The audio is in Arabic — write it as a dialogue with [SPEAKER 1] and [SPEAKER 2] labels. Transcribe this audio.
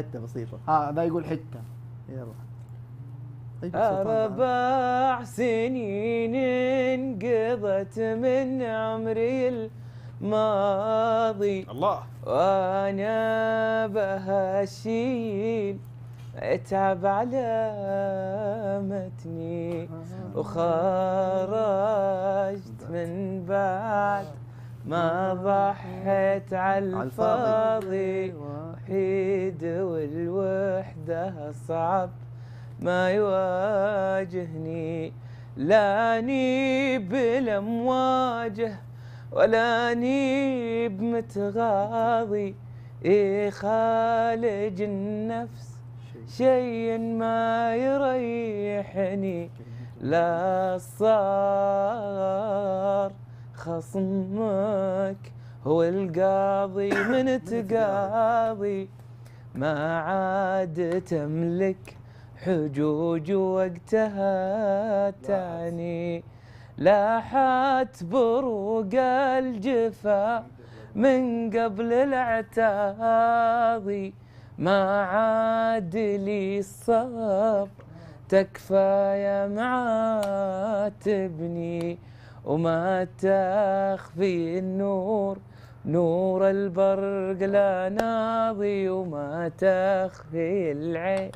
[SPEAKER 1] حتة بسيطة.
[SPEAKER 2] ها ذا يقول حتة.
[SPEAKER 1] يلا. طيب.
[SPEAKER 3] أربع سنين انقضت من عمري الماضي.
[SPEAKER 1] الله.
[SPEAKER 3] وأنا بهالشيل أتعب على متني. وخرجت من بعد ما ضحيت على الفاضي. وحيد والوحدة صعب ما يواجهني. لاني بالامواجه ولا اني بمتغاضي إيه خالج النفس شيء. ما يريحني. لا صار خصمك هو القاضي من تقاضي. ما عاد تملك حجوج وقتها تعني. لاحت بروق الجفا من قبل العتاضي. ما عاد لي الصبر تكفى يا معاتبني. وما تخفي النور نور البرق لا ناضي وما تخفي العين.